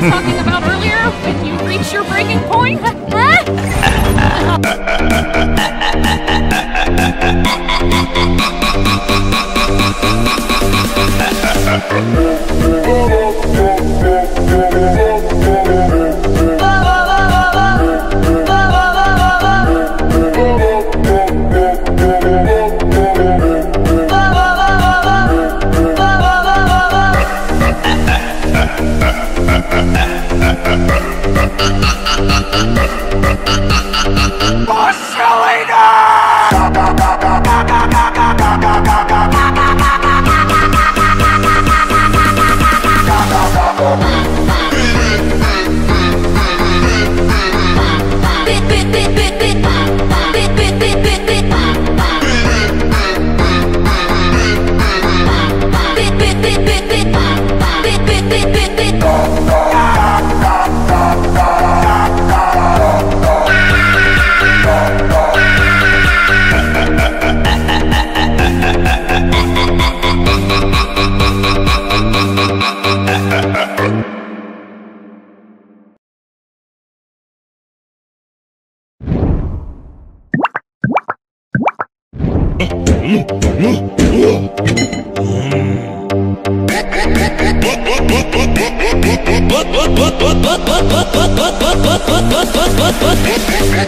was talking about earlier when you reach your breaking point?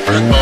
King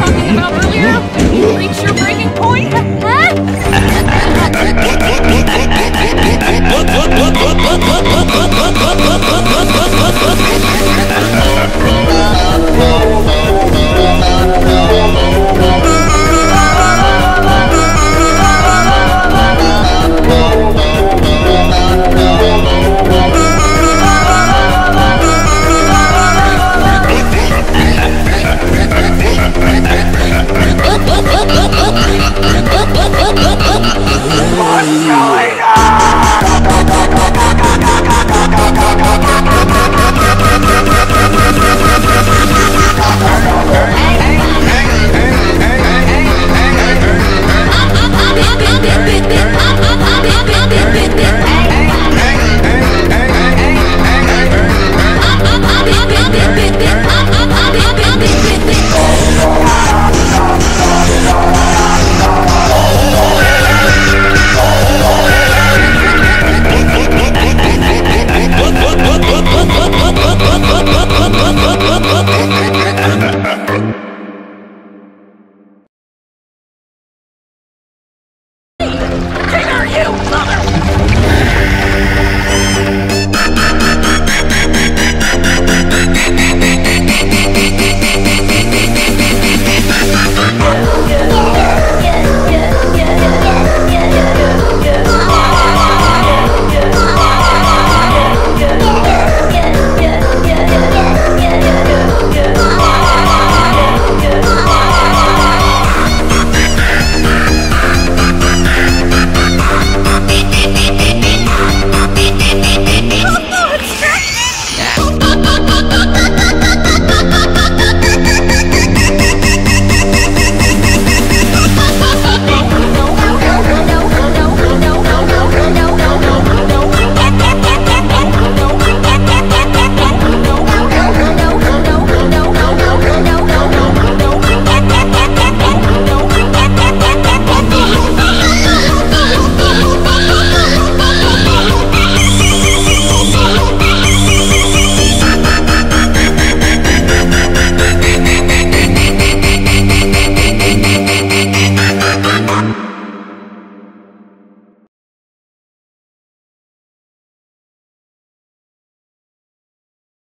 talking about